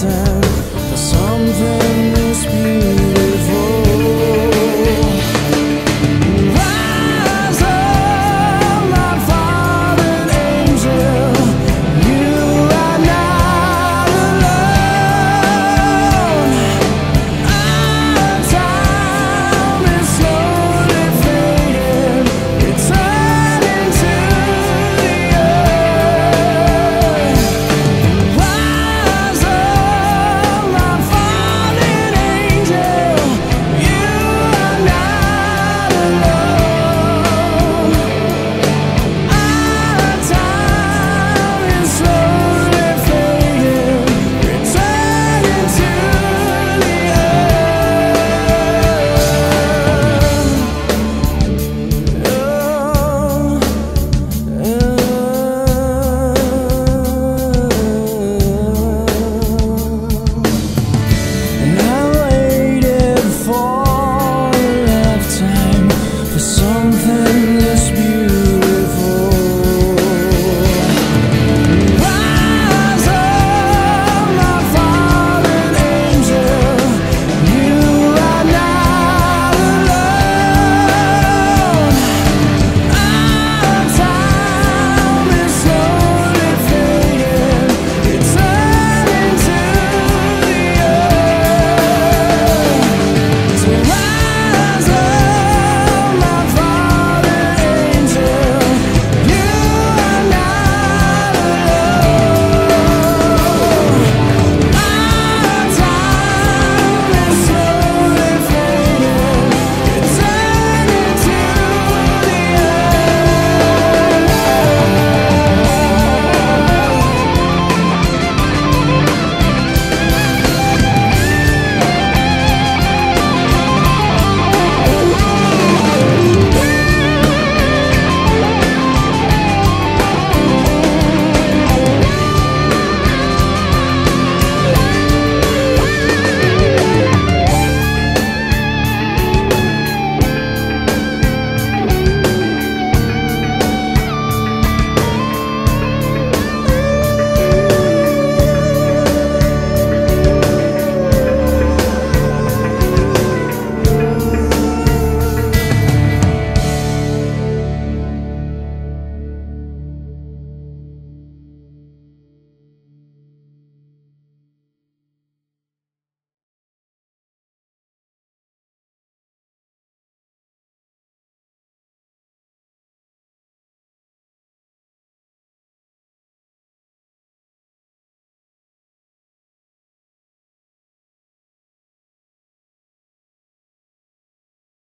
time for something